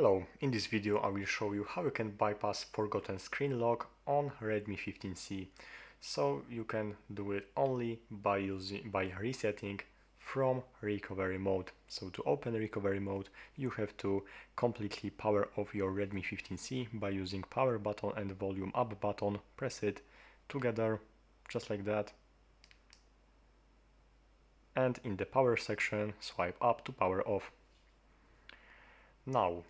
Hello, in this video I will show you how you can bypass forgotten screen lock on Redmi 15C. So you can do it only by using by resetting from recovery mode. So to open recovery mode you have to completely power off your Redmi 15C by using power button and volume up button. Press it together just like that. And in the power section swipe up to power off. Now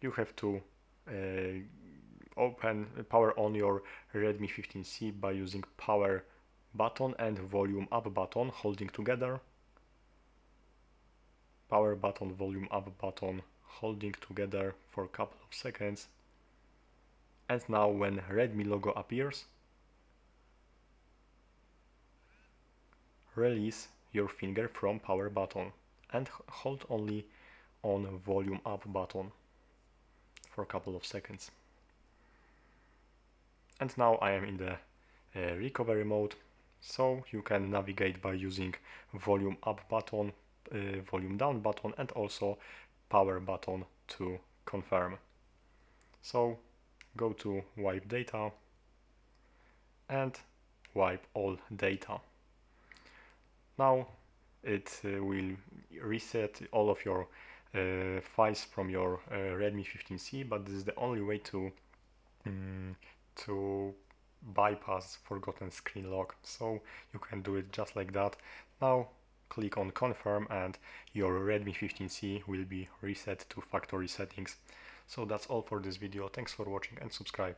you have to uh, open power on your Redmi 15C by using power button and volume up button holding together. Power button volume up button holding together for a couple of seconds. And now when Redmi logo appears release your finger from power button and hold only on volume up button for a couple of seconds. And now I am in the uh, recovery mode, so you can navigate by using volume up button, uh, volume down button and also power button to confirm. So go to wipe data and wipe all data. Now it uh, will reset all of your uh, files from your uh, Redmi 15C, but this is the only way to um, to bypass forgotten screen lock. So you can do it just like that. Now click on confirm and your Redmi 15C will be reset to factory settings. So that's all for this video. Thanks for watching and subscribe.